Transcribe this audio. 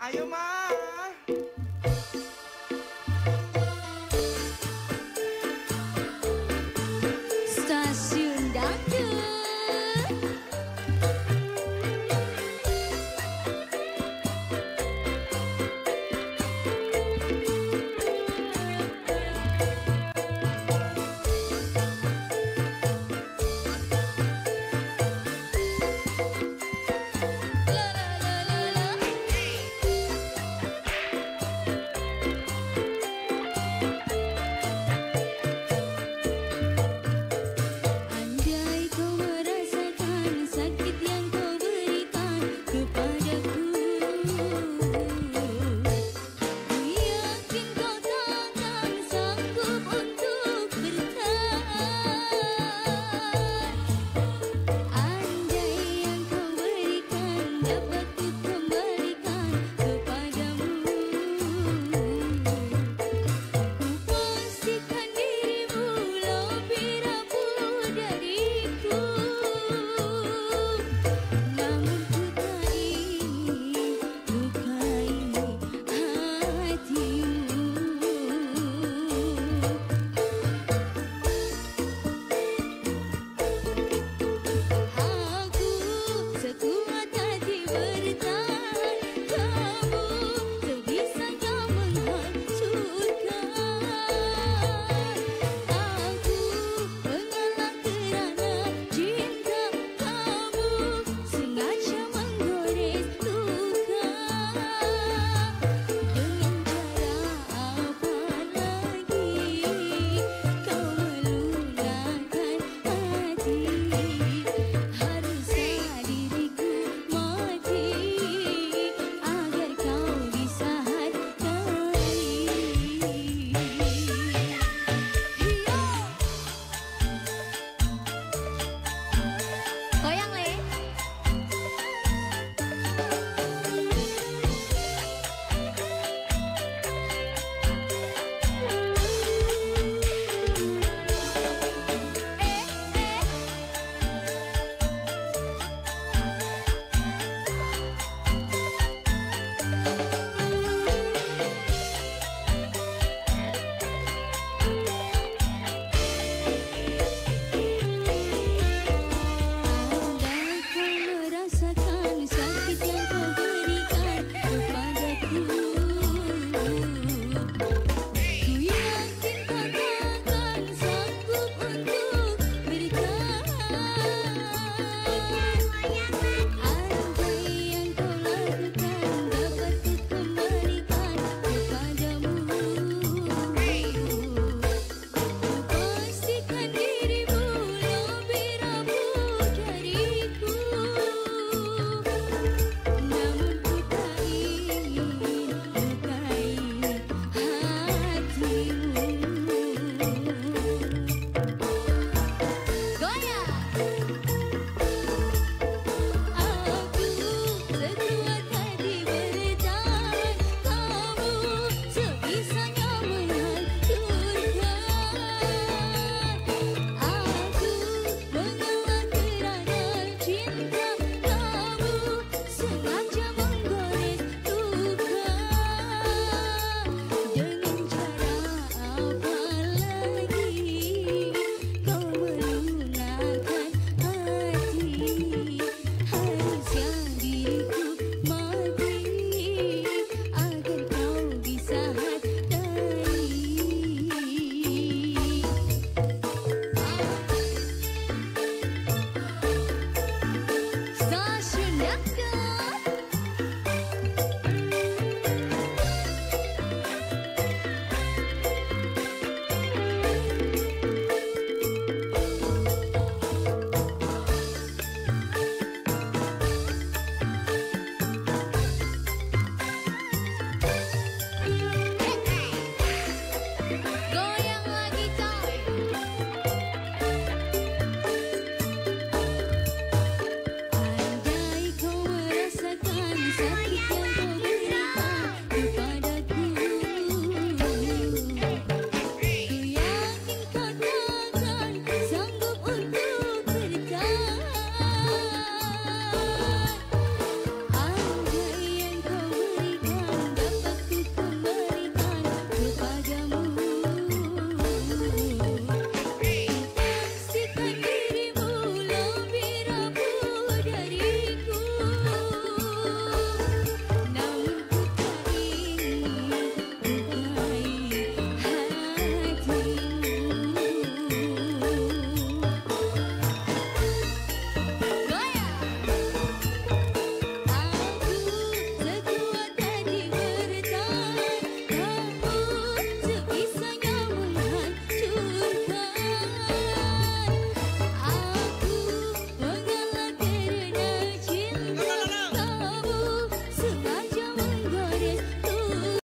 Ayo, Ma. 好样的